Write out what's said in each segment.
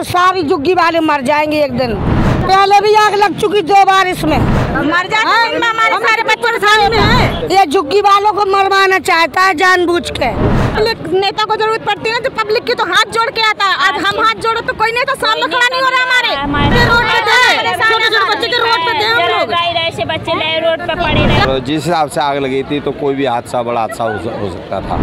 तो सारी जुग्गी वाले मर जाएँगे एक दिन। पहले भी आग लग चुकी दो बार इसमें। मर जाते हैं, हमारे सारे बच्चे ये जुग्गी वालों को मरवाना चाहता है जानबूझ के। नेता को ज़रूरत पड़ती है तो पब्लिक की तो हाथ जोड़ के आता है। आज हम हाथ जोड़ो तो कोई नेता सामने खड़ा नहीं हो रहा हमारे। रोड पे थे छोटे छोटे बच्चे रोड पे थे हम लोग। ऐसे बच्चे नए रोड पे पड़े तो जिस हिसाब से आग लगी थी तो कोई भी हादसा बड़ा हादसा हो, हो सकता था।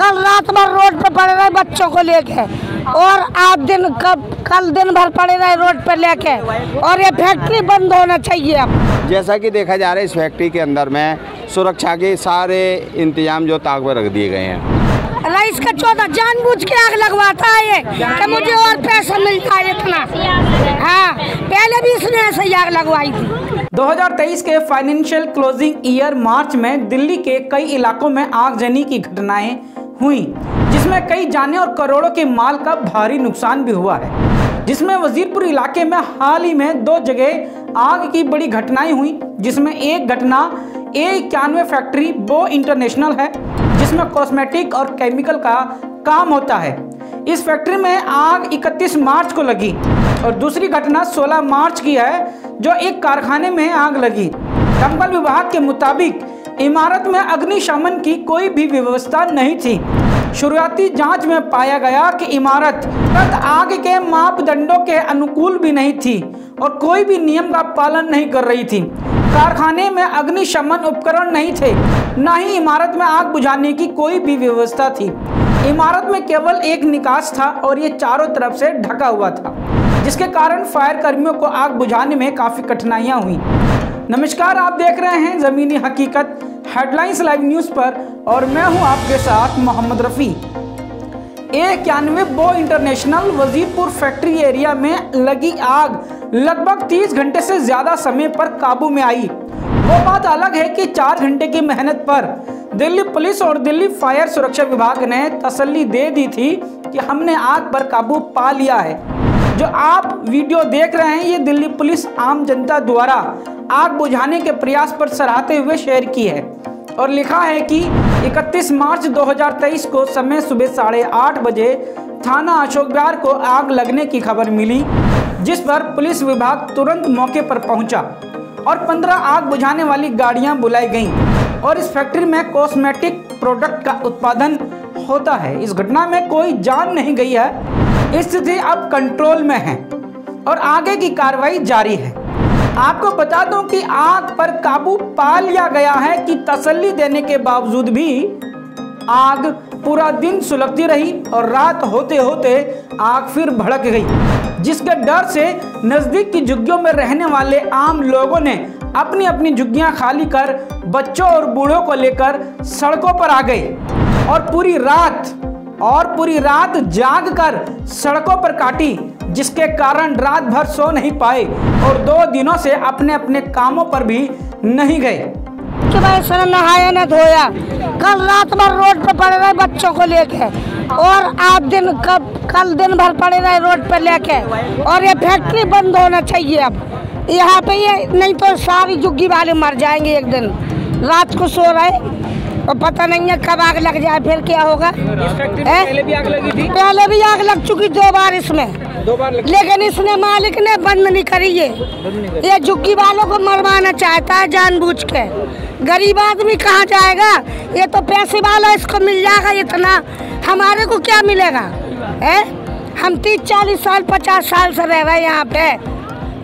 कल रात भर रोड पे पड़े रहे बच्चों को लेके और आज दिन कब कल दिन भर पड़े रहे रोड पे लेके और ये फैक्ट्री बंद होना चाहिए अब। जैसा कि देखा जा रहा है इस फैक्ट्री के अंदर में सुरक्षा के सारे इंतज़ाम जो ताक पर रख दिए गए हैं। रईस का चौदह जानबूझ के आग लगवाता है ये, कि मुझे और पैसा मिल जाए इतना। हाँ पहले भी इसने ऐसे ही आग लगवाई थी। 2023 के फाइनेंशियल क्लोजिंग ईयर मार्च में दिल्ली के कई इलाकों में आगजनी की घटनाएँ हुई, जिसमें कई जाने और करोड़ों के माल का भारी नुकसान भी हुआ है। जिसमें वजीरपुर इलाके में हाल ही में दो जगह आग की बड़ी घटनाएँ हुई, जिसमें एक घटना ए इक्यानवे फैक्ट्री बो इंटरनेशनल है जिसमें कॉस्मेटिक और केमिकल का काम होता है। इस फैक्ट्री में आग 31 मार्च को लगी और दूसरी घटना 16 मार्च की है, जो एक कारखाने में आग लगी। दमकल विभाग के मुताबिक, इमारत में अग्निशमन की कोई भी व्यवस्था नहीं थी। शुरुआती जाँच में पाया गया कि इमारत तद आग के मापदंडों के अनुकूल भी नहीं थी और कोई भी नियम का पालन नहीं कर रही थी। कारखाने में अग्निशमन उपकरण नहीं थे। न ही इमारत में आग बुझाने की कोई भी व्यवस्था थी। इमारत में केवल एक निकास था और ये चारों तरफ़ से ढका हुआ था, जिसके कारण फायर कर्मियों को आग बुझाने में काफ़ी कठिनाइयाँ हुई। नमस्कार, आप देख रहे हैं ज़मीनी हकीकत, हेडलाइंस लाइव न्यूज़ पर, और मैं हूँ आपके साथ मोहम्मद रफ़ी। ए इक्यानवे बो इंटरनेशनल वजीरपुर फैक्ट्री एरिया में लगी आग लगभग 30 घंटे से ज़्यादा समय पर काबू में आई। वो बात अलग है कि चार घंटे की मेहनत पर दिल्ली पुलिस और दिल्ली फायर सुरक्षा विभाग ने तसल्ली दे दी थी कि हमने आग पर काबू पा लिया है। जो आप वीडियो देख रहे हैं, ये दिल्ली पुलिस आम जनता द्वारा आग बुझाने के प्रयास पर सराहते हुए शेयर की है और लिखा है कि 31 मार्च 2023 को समय सुबह साढ़े आठ बजे थाना अशोक विहार को आग लगने की खबर मिली। जिस पर पुलिस विभाग तुरंत मौके पर पहुँचा और 15 आग बुझाने वाली गाड़ियाँ बुलाई गईं और इस फैक्ट्री में कॉस्मेटिक प्रोडक्ट का उत्पादन होता है। इस घटना में कोई जान नहीं गई है। स्थिति अब कंट्रोल में है और आगे की कार्रवाई जारी है। आपको बता दूँ कि आग पर काबू पा लिया गया है कि तसल्ली देने के बावजूद भी आग पूरा दिन सुलगती रही और रात होते होते आग फिर भड़क गई, जिसके डर से नज़दीक की झुग्गियों में रहने वाले आम लोगों ने अपनी अपनी झुग्गियाँ खाली कर बच्चों और बूढ़ों को लेकर सड़कों पर आ गए और पूरी रात, और पूरी रात जाग कर सड़कों पर काटी, जिसके कारण रात भर सो नहीं पाए और दो दिनों से अपने अपने कामों पर भी नहीं गए। कि भाई सर नहाया न धोया। कल रात भर रोड पर पड़े रहे बच्चों को लेके। और आज दिन कब कल दिन भर पड़े रहे रोड पे लेके। और ये फैक्ट्री बंद होना चाहिए अब। यहाँ पे ये नहीं तो सारी जुग्गी वाले मर जाएँगे एक दिन। रात को सो रहे। और पता नहीं है कब आग लग जाए फिर क्या होगा। पहले भी आग लगी थी? पहले भी आग लग चुकी दो बार इसमें। दो बार लेकिन इसने मालिक ने बंद नहीं करी ये। ये झुग्गी वालों को मरवाना चाहता है जानबूझ के। गरीब आदमी कहाँ जाएगा? ये तो पैसे वाला इसको मिल जाएगा इतना। हमारे को क्या मिलेगा? है? हम तीस चालीस साल पचास साल से रह रहे हैं यहाँ पे।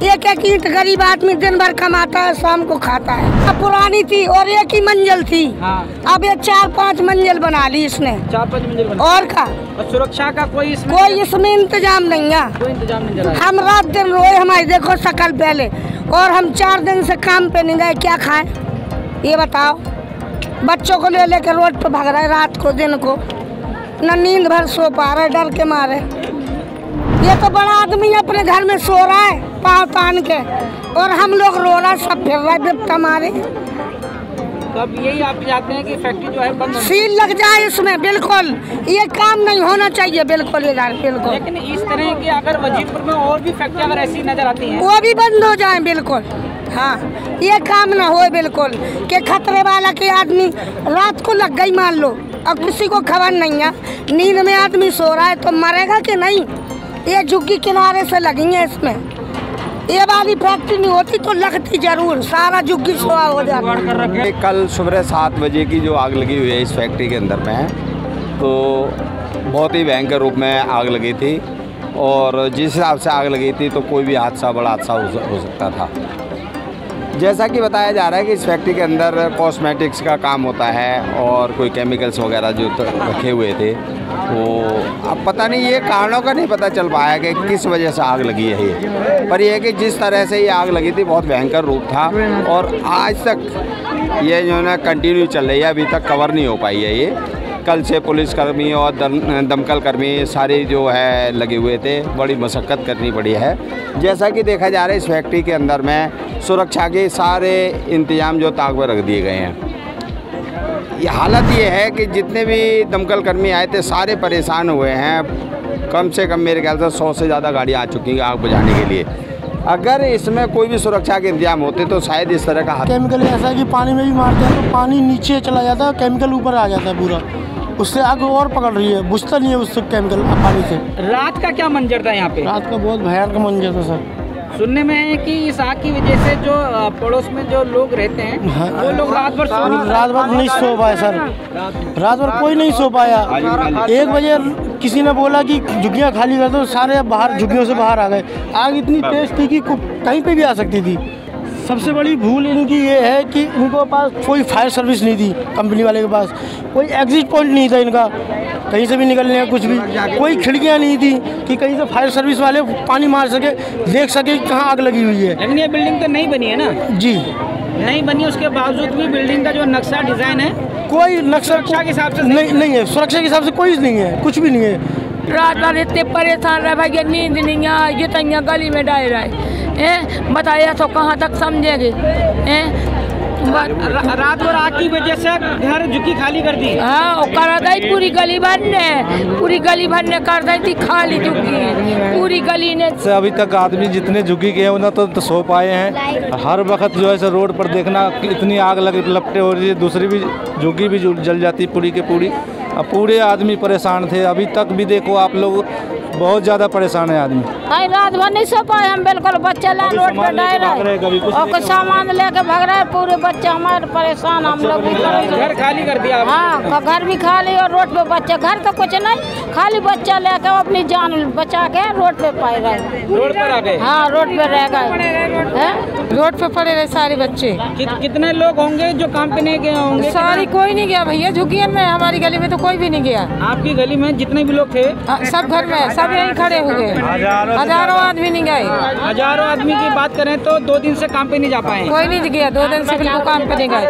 एक एक ईंट गरीब आदमी दिन भर कमाता है शाम को खाता है। अब पुरानी थी और एक ही मंजिल थी। हाँ। अब ये चार पाँच मंजिल बना ली इसने। चार पाँच मंजिल बना और का? और सुरक्षा का कोई इसमें कोई इसमें इंतज़ाम नहीं है। कोई इंतज़ाम नहीं हम रात दिन रोए हमारी देखो शकल पहले। और हम चार दिन से काम पे नहीं गए क्या खाएँ? ये बताओ बच्चों को ले लेकर रोड पर भाग रहे रात को दिन को। न नींद भर सो पा रहे डर के मारे। ये तो बड़ा आदमी अपने घर में सो रहा है पाँव तान के। और हम लोग रो रहा सब फिर रहे बिपता मारे। तो अब यही आप चाहते हैं कि फैक्ट्री जो है बंद सील लग जाए इसमें बिल्कुल। ये काम नहीं होना चाहिए बिल्कुल यार बिल्कुल। लेकिन इस तरह की अगर वजीरपुर में और भी फैक्ट्री अगर ऐसी नज़र आती हैं। वो भी बंद हो जाए बिल्कुल। हाँ ये काम ना हो बिल्कुल के खतरे वाला के आदमी रात को लग गई मान लो अब किसी को खबर नहीं है। नींद में आदमी सो रहा है तो मरेगा कि नहीं? ये झुग्गी किनारे से लगी है इसमें। ये वाली फैक्ट्री नहीं होती तो लगती ज़रूर सारा झुग्गी सोआ हो जाता। कल सुबह सात बजे की जो आग लगी हुई है इस फैक्ट्री के अंदर में तो बहुत ही भयंकर रूप में आग लगी थी और जिस हिसाब से आग लगी थी तो कोई भी हादसा बड़ा हादसा हो सकता था। जैसा कि बताया जा रहा है कि इस फैक्ट्री के अंदर कॉस्मेटिक्स का काम होता है और कोई केमिकल्स वगैरह जो रखे हुए थे वो अब पता नहीं ये कारणों का नहीं पता चल पाया कि किस वजह से आग लगी है ये। पर यह कि जिस तरह से ये आग लगी थी बहुत भयंकर रूप था और आज तक ये जो है ना कंटिन्यू चल रही है अभी तक कवर नहीं हो पाई है ये। कल से पुलिसकर्मी और दम, दमकल कर्मी सारे जो है लगे हुए थे बड़ी मशक्क़त करनी पड़ी है। जैसा कि देखा जा रहा है इस फैक्ट्री के अंदर में सुरक्षा के सारे इंतज़ाम जो ताक पर रख दिए गए हैं। ये हालत ये है कि जितने भी दमकल कर्मी आए थे सारे परेशान हुए हैं। कम से कम मेरे ख्याल से सौ से ज़्यादा गाड़ियाँ आ चुकी हैं आग बुझाने के लिए। अगर इसमें कोई भी सुरक्षा के इंतज़ाम होते तो शायद इस तरह का केमिकल ऐसा है कि पानी में भी मारते हैं तो पानी नीचे चला जाता है केमिकल ऊपर आ जाता है पूरा। उससे आग और पकड़ रही है बुझता नहीं है उससे केमिकल पानी से। रात का क्या मंजर था यहाँ पे? रात का बहुत भयानक मंजर था सर। सुनने में है कि इस आग की वजह से जो पड़ोस में जो लोग रहते हैं हाँ। वो लोग रात भर सो रात भर नहीं सो पाए सर। रात भर कोई नहीं सो पाया। एक बजे किसी ने बोला कि झुग्गियाँ खाली कर दो सारे बाहर झुग्गियों से बाहर आ गए। आग इतनी तेज थी कि कहीं पे भी आ सकती थी। सबसे बड़ी भूल इनकी ये है कि इनको पास कोई फायर सर्विस नहीं थी कंपनी वाले के पास। कोई एग्जिट पॉइंट नहीं था इनका। कहीं से भी निकलने का कुछ भी। कोई खिड़कियाँ नहीं थी कि कहीं से फायर सर्विस वाले पानी मार सके देख सके कि कहाँ आग लगी हुई है। लेकिन ये बिल्डिंग तो नहीं बनी है ना? जी। नहीं बनी उसके बावजूद भी बिल्डिंग का जो नक्शा डिज़ाइन है कोई नक्शा सुरक्षा के हिसाब से नहीं नहीं है। सुरक्षा के हिसाब से कोई नहीं है कुछ भी नहीं है। रात रात इतने परेशान रहे भाई ये नींद नहीं आ ये तो यहाँ गली में डाल रहा है? बताया तो कहाँ तक समझेंगे? हैं? रात भर आग की वजह से घर झुकी खाली कर दी। हाँ वो कर दी पूरी गली भर ने। पूरी गली भर ने कर दी थी खाली चुकी पूरी गली ने से अभी तक आदमी जितने झुग्गी के हैं उन्हें तो, तो सो पाए हैं। हर वक्त जो है रोड पर देखना कि इतनी आग लग लपटे हो रही है दूसरी भी झुग्गी भी जल जल जाती पूरी के पूरी। अब पूरे आदमी परेशान थे। अभी तक भी देखो आप लोग बहुत ज़्यादा परेशान है आदमी। भाई रात भर नहीं सो पाए हम बिल्कुल बच्चे ला रोड पे डाल रहे हैं, और सामान लेके भाग रहे हैं पूरे बच्चे हमारे परेशान हम लोग भी। घर खाली कर दिया। हाँ घर भी खाली और रोड पे बच्चे घर तो कुछ नहीं खाली बच्चा लेके अपनी जान बचा के रोड पे पाए गए रोड पर आ गए? हाँ रोड पे रह गए। हैं? रोड पे पड़े रहे सारे बच्चे। कितने लोग होंगे जो काम पे नहीं गए होंगे? सारी कोई नहीं गया भैया झुग्गियन में हमारी गली में तो कोई भी नहीं गया। आपकी गली में जितने भी लोग थे? हाँ, सब घर में सब यहीं खड़े हो गए। हज़ारों आदमी नहीं गए। हज़ारों आदमी की बात करें तो दो दिन से काम पे नहीं जा पाए कोई नहीं गया दो दिन से बिल्कुल काम पे नहीं गए।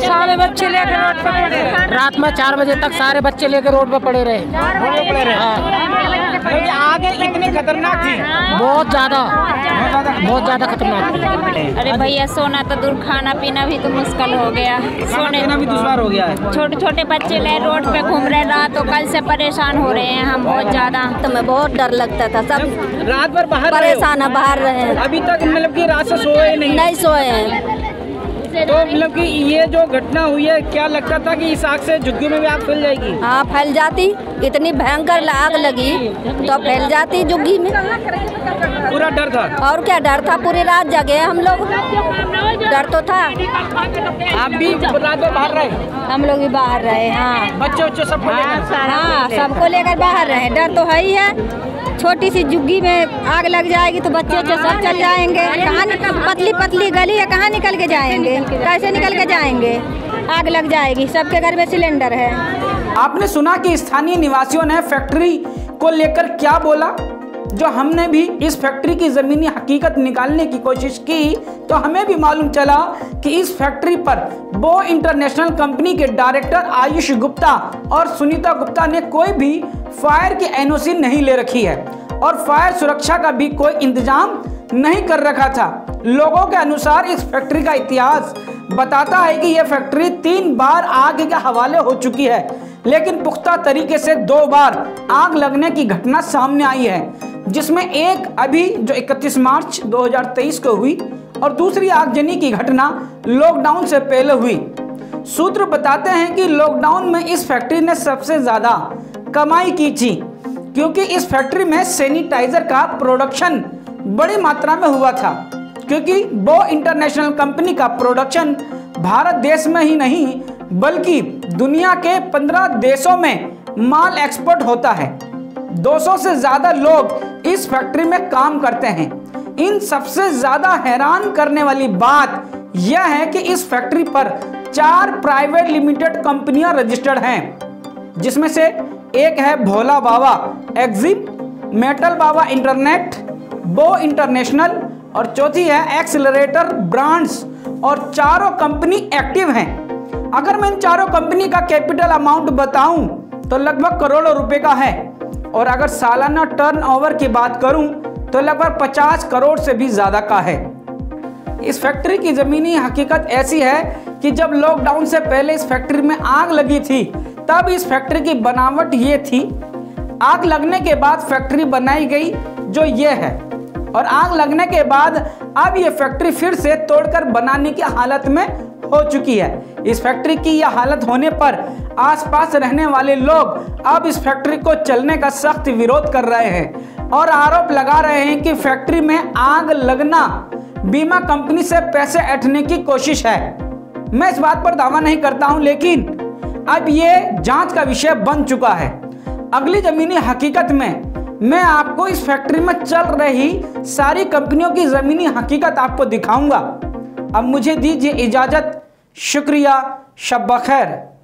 सारे बच्चे लेकर रोड पर पड़े रात में चार बजे तक सारे बच्चे लेकर रोड पर पड़े रहे। क्योंकि आग इतनी खतरनाक थी। बहुत ज़्यादा बहुत ज़्यादा खतरनाक थी। अरे भैया सोना तो दूर खाना पीना भी तो मुश्किल हो गया। सोने पीना भी दुश्वार हो गया है। छोटे छोटे बच्चे ले रोड पे घूम रहे रात तो कल से परेशान हो रहे हैं हम बहुत ज़्यादा। तो मैं बहुत डर लगता था सब रात भर बाहर परेशान है बाहर रहे हैं। अभी तक मतलब की रात से सोए नहीं? नहीं सोए हैं। तो मतलब कि ये जो घटना हुई है क्या लगता था कि इस आग से झुग्गी में भी आग फैल जाएगी? हाँ फैल जाती। इतनी भयंकर आग लगी तो फैल जाती झुग्गी में। पूरा डर था? और क्या डर था? पूरी रात जगे हम लोग। डर तो था। आप भी रात बाहर रहे? हम लोग भी बाहर रहे हाँ। बच्चे बच्चे सब हाँ सबको लेकर बाहर रहे। डर तो है ही है। छोटी सी जुग्गी में आग लग जाएगी तो बच्चे सब चल जाएँगे। कहाँ पतली पतली गली है, कहाँ निकल के जाएँगे? कैसे निकल के जाएँगे? आग लग जाएगी। सबके घर में सिलेंडर है। आपने सुना कि स्थानीय निवासियों ने फैक्ट्री को लेकर क्या बोला? जो हमने भी इस फैक्ट्री की ज़मीनी हकीकत निकालने की कोशिश की तो हमें भी मालूम चला कि इस फैक्ट्री पर बो इंटरनेशनल कंपनी के डायरेक्टर आयुष गुप्ता और सुनीता गुप्ता ने कोई भी फायर की एनओसी नहीं ले रखी है। और फायर सुरक्षा का भी कोई इंतज़ाम नहीं कर रखा था। लोगों के अनुसार इस फैक्ट्री का इतिहास बताता है कि यह फैक्ट्री तीन बार आग के हवाले हो चुकी है, लेकिन पुख्ता तरीके से दो बार आग लगने की घटना सामने आई है। जिसमें एक अभी जो 31 मार्च 2023 को हुई और दूसरी आगजनी की घटना लॉकडाउन से पहले हुई। सूत्र बताते हैं कि लॉकडाउन में इस फैक्ट्री ने सबसे ज़्यादा कमाई की थी, क्योंकि इस फैक्ट्री में सैनिटाइजर का प्रोडक्शन बड़ी मात्रा में हुआ था, क्योंकि बो इंटरनेशनल कंपनी का प्रोडक्शन भारत देश में ही नहीं, बल्कि दुनिया के 15 देशों में माल एक्सपोर्ट होता है। 200 से ज़्यादा लोग इस फैक्ट्री में काम करते हैं। इन सबसे ज़्यादा हैरान करने वाली बात यह है कि इस फैक्ट्री पर चार प्राइवेट लिमिटेड कंपनियाँ रजिस्टर्ड हैं, जिसमें से एक है Bhola Baba Exim, metal Baba internet, Bo international और चौथी है एक्सिलरेटर ब्रांड्स और चारों कंपनी एक्टिव हैं। अगर मैं इन चारों कंपनी का कैपिटल अमाउंट बताऊँ तो लगभग करोड़ों रुपए का है। और अगर सालाना टर्नओवर की बात करूँ तो लगभग 50 करोड़ से भी ज़्यादा का है। इस फैक्ट्री की ज़मीनी हकीकत ऐसी है कि जब लॉकडाउन से पहले इस फैक्ट्री में आग लगी थी, तब इस फैक्ट्री की बनावट ये थी। आग लगने के बाद फैक्ट्री बनाई गई, जो ये है। और आग लगने के बाद अब ये फैक्ट्री फिर से तोड़कर बनाने की हालत में हो चुकी है। इस फैक्ट्री की यह हालत होने पर आसपास रहने वाले लोग अब इस फैक्ट्री को चलने का सख्त विरोध कर रहे हैं और आरोप लगा रहे हैं कि फैक्ट्री में आग लगना बीमा कंपनी से पैसे ऐठने की कोशिश है। मैं इस बात पर दावा नहीं करता हूँ, लेकिन अब ये जाँच का विषय बन चुका है। अगली जमीनी हकीकत में मैं आपको इस फैक्ट्री में चल रही सारी कंपनियों की ज़मीनी हकीकत आपको दिखाऊँगा। अब मुझे दीजिए इजाज़त। शुक्रिया शब खैर।